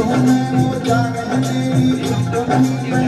I'm gonna you